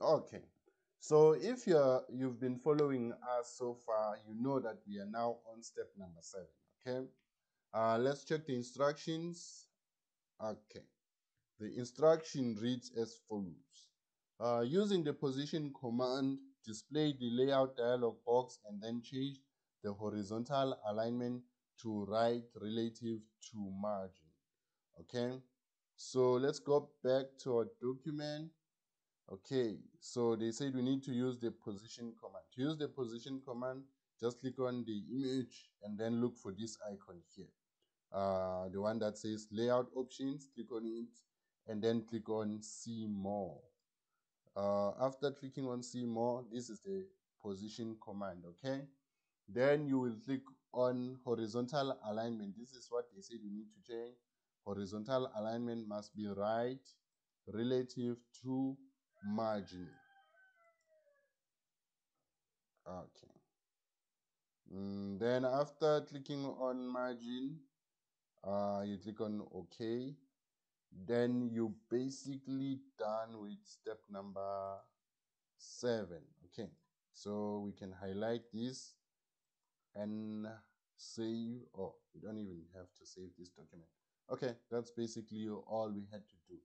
Okay. So if you're you've been following us so far, you know that we are now on step number seven. Okay. Uh, let's check the instructions. Okay. The instruction reads as follows. Uh, using the position command, display the layout dialog box and then change the horizontal alignment to right relative to margin. Okay. So let's go back to our document Okay, so they said we need to use the position command. To use the position command, just click on the image and then look for this icon here. Uh, the one that says layout options, click on it and then click on see more. Uh, after clicking on see more, this is the position command, okay? Then you will click on horizontal alignment. This is what they said you need to change. Horizontal alignment must be right relative to margin okay. Mm, then after clicking on margin uh, you click on ok then you basically done with step number seven. Okay. So we can highlight this and save. Oh we don't even have to save this document. Okay. That's basically all we had to do